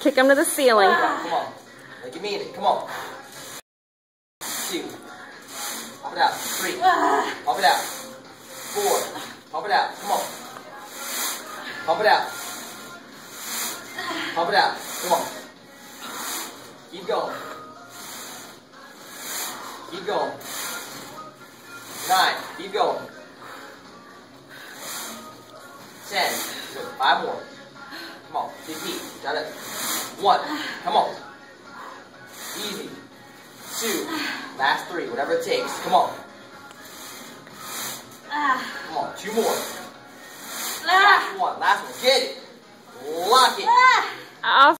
Kick them to the ceiling. Come on. Like you mean it. Come on. Two. Pop it out. Three. Pop it out. Four. Pop it out. Come on. Pop it out. Pop it out. Come on. Keep going. Keep going. Nine. Keep going. Ten. Good. Five more. Come on. Repeat. Got it. One. Come on. Easy. Two. Last three. Whatever it takes. Come on. Come on. Two more. Last one. Last one. Get it. Lock it. Ah. Off.